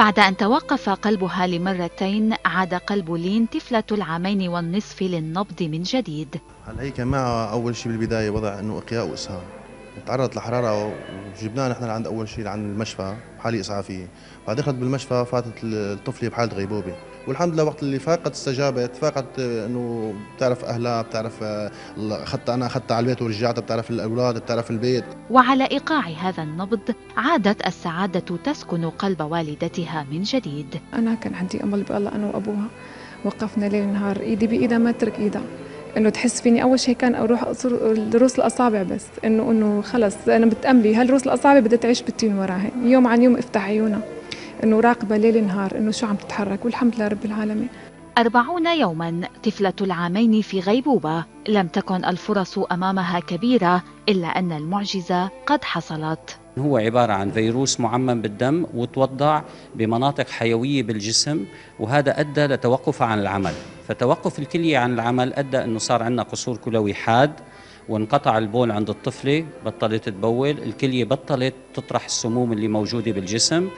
بعد أن توقف قلبها لمرتين عاد قلب لين طفلة العامين والنصف للنبض من جديد. كان معها أول شيء بالبداية وضع إنه إقياء وإسهال تعرضت لحرارة وجبناها نحن لعند أول شيء لعند المشفى حالة إسعافية. فدخلت بالمشفى فاتت الطفلة بحالة غيبوبة. والحمد لله وقت اللي فاقت استجابت. فاقت إنه بتعرف أهلها بتعرف أخذت أنا أخذتها على البيت ورجعتها بتعرف الأولاد بتعرف البيت. وعلى إيقاع هذا النبض عادت السعادة تسكن قلب والدتها من جديد. أنا كان عندي أمل بالله أنا وأبوها وقفنا ليل نهار إيدي بإيدها ما ترك إيدها. إنه تحس فيني أول شيء كان أروح اقصر رؤوس الأصابع بس إنه إنه خلص أنا بتأملي هالرؤوس الأصابع بدها تعيش بالتين وراها. يوم عن يوم افتح عيونها إنه راقبة ليل نهار إنه شو عم تتحرك؟ والحمد لله رب العالمين. أربعون يوما طفلة العامين في غيبوبة لم تكن الفرص أمامها كبيرة إلا أن المعجزة قد حصلت. هو عبارة عن فيروس معمم بالدم وتوضع بمناطق حيوية بالجسم وهذا أدى لتوقف عن العمل. فتوقف الكلية عن العمل أدى أنه صار عندنا قصور كلوي حاد وانقطع البول عند الطفلة بطلت تبول الكلية بطلت تطرح السموم اللي موجودة بالجسم.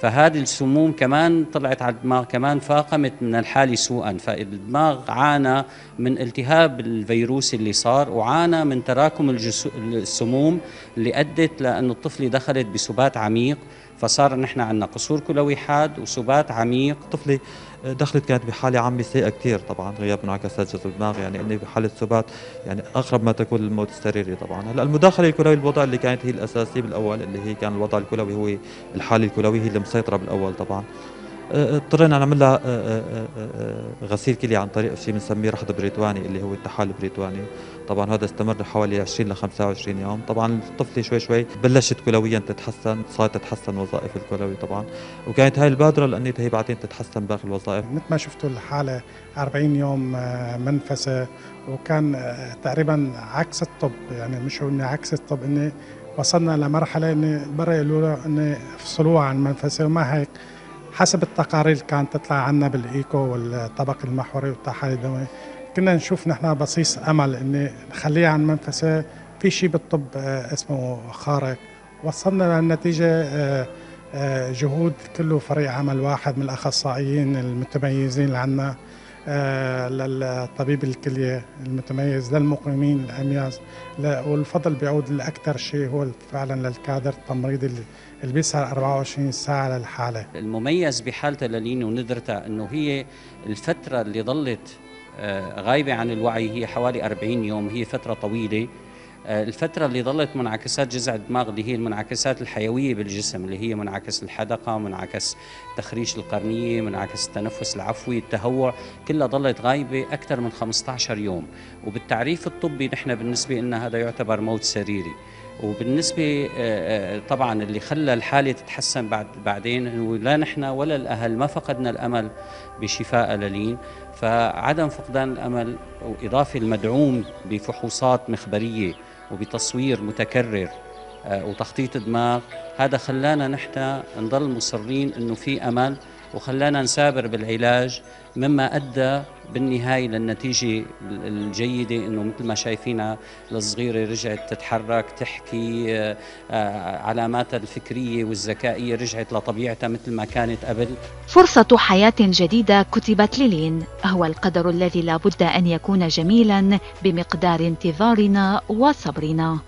فهذه السموم كمان طلعت على الدماغ كمان فاقمت من الحالة سوءا. فالدماغ عانى من التهاب الفيروس اللي صار وعانى من تراكم السموم اللي أدت لأن الطفلة دخلت بسبات عميق. فصار نحن عندنا قصور كلوي حاد وسبات عميق. طفلي دخلت كانت بحالة عامة سيئة كثير طبعا غياب انعكاسات جذب الدماغ يعني إني بحالة سبات يعني اقرب ما تكون للموت السريري طبعا. هلأ المداخلة الكلويه الوضع اللي كانت هي الاساسيه بالأول اللي هي كان الوضع الكلوي هو الحالة الكلويه هي اللي مسيطرة بالأول طبعا. اضطرينا نعمل لها غسيل كلي عن طريق شيء بنسميه رحض بريتواني اللي هو التحالف البريتواني طبعا هذا استمر حوالي 20 ل 25 يوم. طبعا الطفلة شوي شوي بلشت كلويا تتحسن صارت تتحسن وظائف الكلوي طبعا. وكانت هاي البادرة لاني هي بعدين تتحسن باقي الوظائف. مثل ما شفتوا الحالة 40 يوم منفسة وكان تقريبا عكس الطب. يعني مش اني عكس الطب اني وصلنا لمرحلة اني برا يقولوا اني افصلوها عن منفسة وما هيك. حسب التقارير اللي كانت تطلع عنا بالإيكو والطبق المحوري والتحاليل الدموية. كنا نشوف نحن بصيص أمل إني نخليها عن منفسة. في شيء بالطب اسمه خارق. وصلنا للنتيجة جهود كله فريق عمل واحد من الأخصائيين المتميزين اللي عندنا للطبيب الكليه المتميز للمقيمين الأمياز. والفضل بيعود لأكثر شيء هو فعلا للكادر التمريضي اللي بيسهر 24 ساعة للحالة. المميز بحالة لالين وندرتها إنه هي الفترة اللي ظلت غايبة عن الوعي هي حوالي 40 يوم هي فترة طويلة. الفترة اللي ظلت منعكسات جذع الدماغ اللي هي المنعكسات الحيوية بالجسم اللي هي منعكس الحدقة منعكس تخريش القرنية منعكس التنفس العفوي التهوع كلها ظلت غايبة أكثر من 15 يوم. وبالتعريف الطبي نحن بالنسبة لنا هذا يعتبر موت سريري. وبالنسبة طبعا اللي خلى الحالة تتحسن بعد بعدين لا نحن ولا الأهل ما فقدنا الأمل بشفاء للين فعدم فقدان الأمل وإضافة المدعوم بفحوصات مخبرية وبتصوير متكرر وتخطيط دماغ هذا خلانا نحن نضل مصرين إنه في أمل. وخلانا نسابر بالعلاج مما أدى بالنهاية للنتيجة الجيدة إنه مثل ما شايفينها الصغيره رجعت تتحرك تحكي علاماتها الفكرية والذكائية رجعت لطبيعتها مثل ما كانت قبل. فرصة حياة جديدة كتبت للين هو القدر الذي لا بد أن يكون جميلا بمقدار انتظارنا وصبرنا.